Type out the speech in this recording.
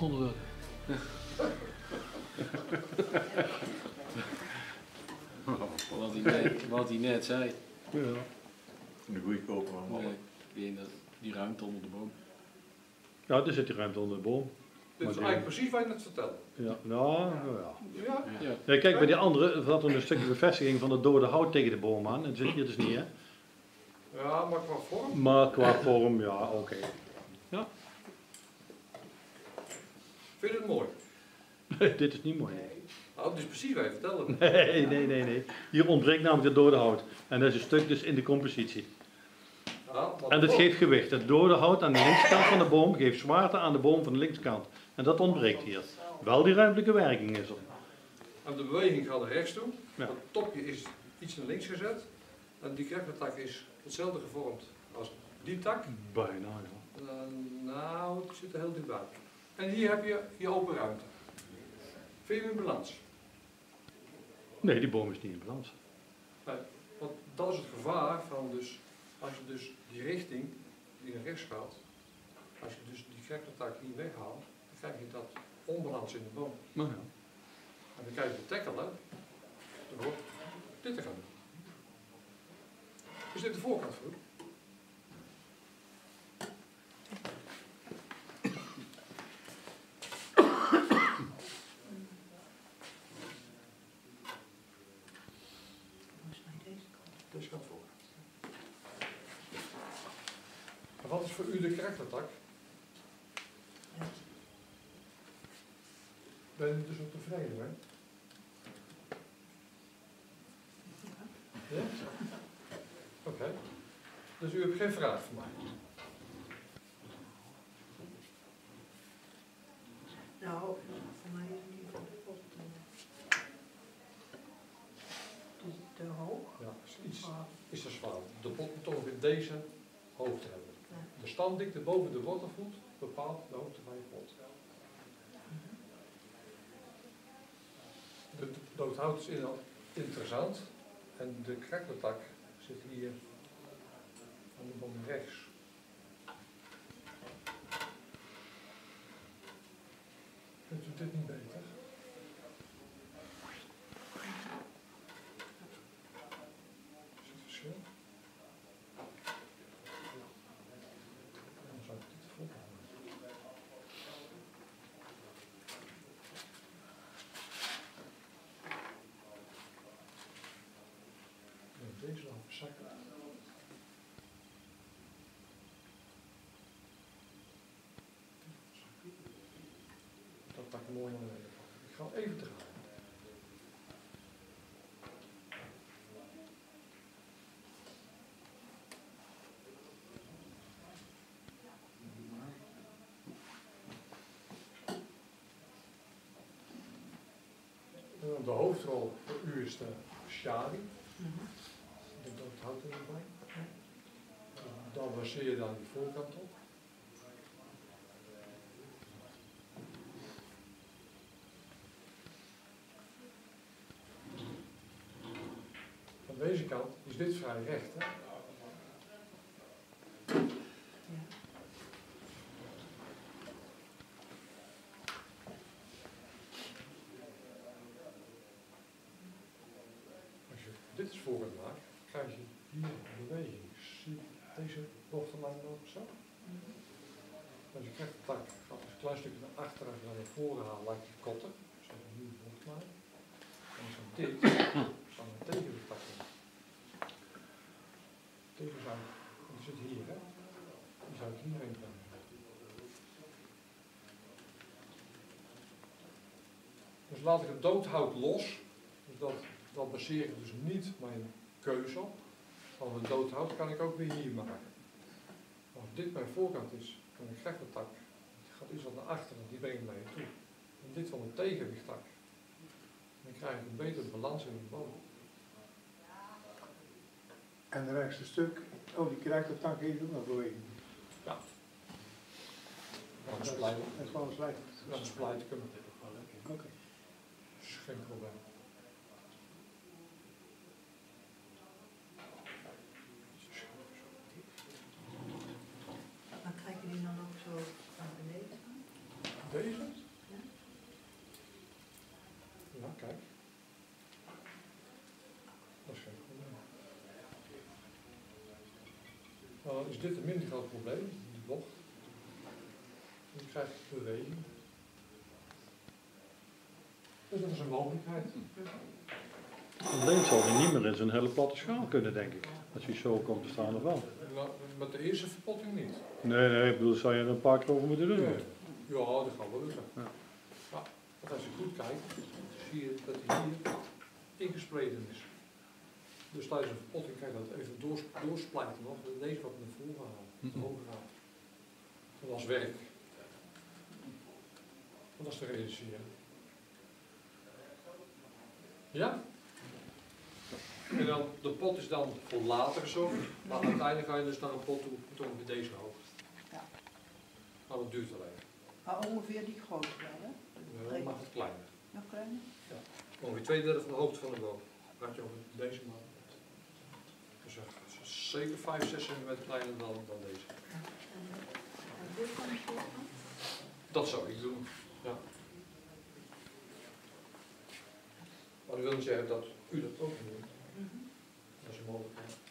Onder Wat hij net, wat hij net zei. Ja. Een goede koper allemaal. Nee, die, die ruimte onder de boom. ja, er zit die ruimte onder de boom. Dit is eigenlijk precies wat je net vertelde. Ja, nou, nou ja. Ja? Ja. Ja, kijk, bij die andere zat er een stukje bevestiging van het dode hout tegen de boom aan. Dat zit hier dus niet, hè? Ja, maar qua vorm. Maar qua vorm, ja, oké. Vind je het mooi? Dit is niet mooi. nee. Dit is precies je vertelde. Nee, nee, nee, nee. Hier ontbreekt namelijk het dode hout. En dat is een stuk dus in de compositie. Ja, maar En dat geeft gewicht. Het dode hout aan de linkskant van de boom geeft zwaarte aan de boom van de linkskant. En dat ontbreekt hier. Wel die ruimtelijke werking is er. En de beweging gaat naar rechts toe. Ja. Het topje is iets naar links gezet. En die krechtentak is hetzelfde gevormd als die tak. Bijna, ja. Eh, nou, het zit er heel dichtbij. En hier heb je je open ruimte. Vind je hem in balans? Nee, die boom is niet in balans. Want dat is het gevaar van dus, als je dus die richting die naar rechts gaat, als je dus die krechtentak hier weghaalt, dan krijg je dat onbalans in de boom. Nou ja. En dan krijg je de tackelen, dan hoort dit te gaan doen. Is dit de voorkant voor? Deze kant voor. En wat is voor u de karaktertak? Ben je dus ook tevreden mee? Ja? Oké. Dus u hebt geen vraag voor mij? Nou, voor mij is niet eh, te hoog. Ja, is iets maar, is te zwaar. De pot moet ongeveer deze hoogte hebben. De standdikte boven de wortelvoet bepaalt de hoogte van je pot. De doodhout is interessant. En de krakkeltak zit hier aan de boom rechts. Vindt u dit niet beter? Is het verschil? Dan zou ik dit volhouden. En deze dan verzakken. Dat pak ik mooi. Ik ga even te gaan. En dan de hoofdrol voor u is de shari. Mhm. Ik denk dat het houdt er nog bij. Dan baseer je dan die voorkant op. Van deze kant is dit vrij recht. Hè? Ja. Als je dit is voorkant maakt, krijg je hier beweging. Zie je deze bochtenlijn ook zo? Als je krijgt de tak, gaat het een klein stukje naar achteren, als je dan naar voren haalt, lijkt je kotten. Zoals een nieuwe bochtlijn. En je dit, staan we tegen de tak in. Tegen zou, want die zit hier hè. Die zou ik hierheen brengen. Dus laat ik het doodhout los. Dus dat, dat baseer ik dus niet mijn keuze op. Want het doodhout kan ik ook weer hier maken. Als dit mijn voorkant is, dan ik krijg de tak. Die gaat iets wat naar achteren, die breng ik naar je toe. En dit van een tegenwichttak. Dan krijg ik een betere balans in de boom. En het rechtste stuk, oh die krijgt de tank heeft ook nog is blij. Dat is gewoon slecht. Dat is te kunnen. Oké. Dat is geen probleem. Maar krijg je die dan ook zo naar beneden? Deze? Ja, kijk. Dat is geen probleem. Nou, dan is dit een minder groot probleem, die bocht. Dan krijg je beweging. Dus dat is een mogelijkheid. Alleen zal hij niet meer in zijn hele platte schaal kunnen, denk ik. Als hij zo komt te staan of wel. Met de eerste verpotting niet. Nee, nee, ik bedoel, zou je er een paar keer over moeten doen. Ja dat gaat wel lukken. Ja. Ja, want als je goed kijkt, zie je dat hij hier ingespleten is. Dus tijdens een verpotting kan je dat even doors, doorsplijten nog. Deze wat naar voren halen, Mhm. hoger halen. Dat was werk. Dat is de realiseren. Ja? En dan, de pot is dan voor later zo, maar uiteindelijk ga je dus naar een pot toe, met ongeveer deze hoogte. Ja. Maar dat duurt wel even. Maar ongeveer die grootte wel, hè? Ja, dan mag het kleiner. Nog kleiner? Ongeveer twee derde van de hoogte van de boom. Praat je over deze man. Dus zeker 5, 6 centimeter kleiner dan, dan deze. Dat zou ik doen. Ja. Maar dat wil niet zeggen dat u dat ook doet. Dat is een mogelijkheid.